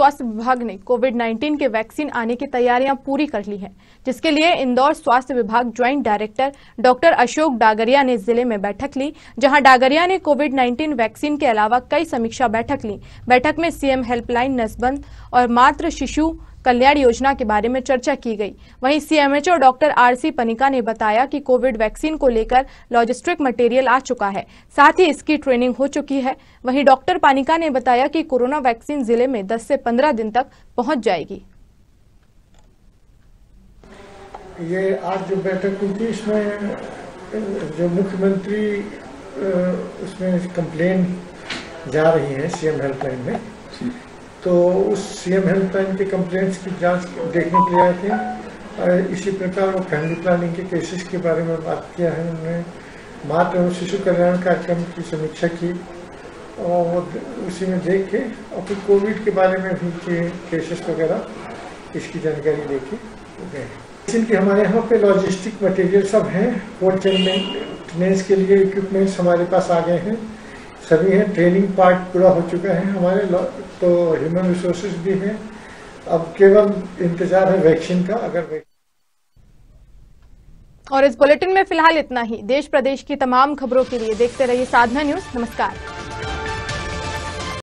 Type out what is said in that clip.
स्वास्थ्य विभाग ने कोविड 19 के वैक्सीन आने की तैयारियाँ पूरी कर ली है, जिसके लिए इंदौर स्वास्थ्य विभाग joint director doctor Ashok Dagaria ने ज़िले में बैठक ली, जहाँ डागरिया ने कोविड 19 वैक्सीन के अलावा कई समीक्षा बैठक ली। बैठक में सीएम हेल्पलाइन नसबंद और मातृ शिशु कल्याण योजना के बारे में चर्चा की गई। वहीं सीएमएचओ डॉक्टर आरसी पनिका ने बताया कि कोविड वैक्सीन को लेकर लॉजिस्टिक मटेरियल आ चुका है। साथ ही इसकी ट्रेनिंग हो चुकी है। वहीं डॉक्टर पानिका ने बताया कि कोरोना वैक्सीन ज़िले में 10 से 15 दिन तक पहुँच जाएगी। ये आज जो बैठक हुई थी इसमें जो मुख्यमंत्री उसमें कंप्लेन जा रही है सीएम हेल्पलाइन में। तो उस सीएम हेल्पलाइन के कंप्लेंट्स की जाँच देखने के लिए आए थे। इसी प्रकार वो फैमिली प्लानिंग के केसेस के बारे में बात किया है उन्होंने मातृ एवं शिशु कल्याण कार्यक्रम की समीक्षा की और उसी में देख के और फिर कोविड के बारे में भी के केसेस वगैरह इसकी जानकारी लेके गए जिनके हमारे यहाँ पे लॉजिस्टिक मटेरियल सब हैं। चेन मेंटेनेंस के लिए इक्विपमेंट्स हमारे पास आ गए हैं। सभी हैं ट्रेनिंग पार्ट पूरा हो चुका है हमारे तो ह्यूमन रिसोर्सेज भी हैं। अब केवल इंतज़ार है वैक्सीन का, अगर और इस बुलेटिन में फ़िलहाल इतना ही। देश प्रदेश की तमाम खबरों के लिए देखते रहिए साधना न्यूज़। नमस्कार।